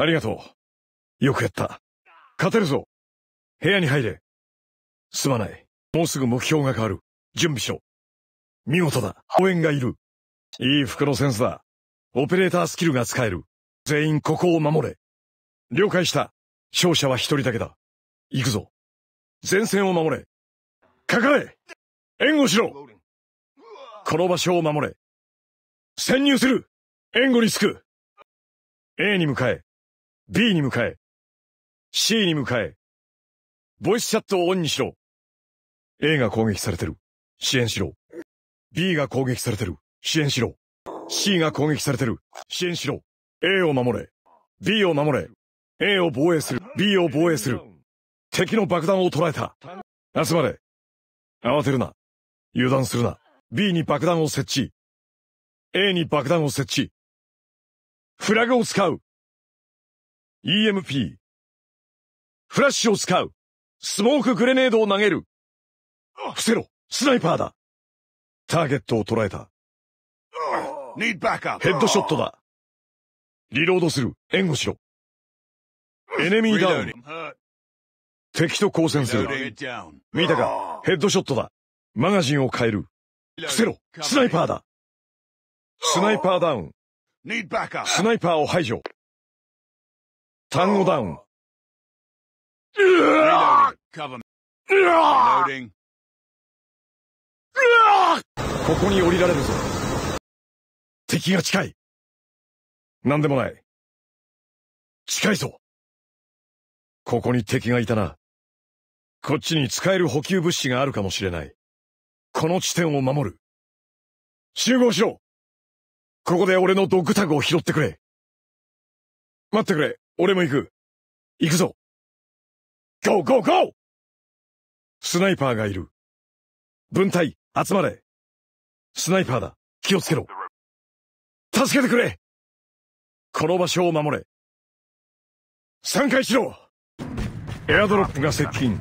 ありがとう。よくやった。勝てるぞ。部屋に入れ。すまない。もうすぐ目標が変わる。準備しろ。見事だ。応援がいる。いい服のセンスだ。オペレータースキルが使える。全員ここを守れ。了解した。勝者は一人だけだ。行くぞ。前線を守れ。かかれ援護しろこの場所を守れ。潜入する援護につく !A に向かえ。B に向かえ。C に向かえ。ボイスチャットをオンにしろ。A が攻撃されてる。支援しろ。B が攻撃されてる。支援しろ。C が攻撃されてる。支援しろ。A を守れ。B を守れ。A を防衛する。B を防衛する。敵の爆弾を捉えた。集まれ。慌てるな。油断するな。B に爆弾を設置。A に爆弾を設置。フラグを使う。EMP。フラッシュを使う。スモークグレネードを投げる。伏せろ。スナイパーだ。ターゲットを捉えた。ヘッドショットだ。リロードする。援護しろ。エネミーダウン。敵と交戦する。見たか？ヘッドショットだ。マガジンを変える。伏せろスナイパーだスナイパーダウン。スナイパーを排除。単語ダウン。ここに降りられるぞ。敵が近い。なんでもない。近いぞ。ここに敵がいたな。こっちに使える補給物資があるかもしれない。この地点を守る。集合しろここで俺のドッグタグを拾ってくれ。待ってくれ。俺も行く。行くぞ。ゴーゴーゴースナイパーがいる。分隊、集まれ。スナイパーだ。気をつけろ。助けてくれこの場所を守れ。散開しろエアドロップが接近。